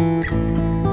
Música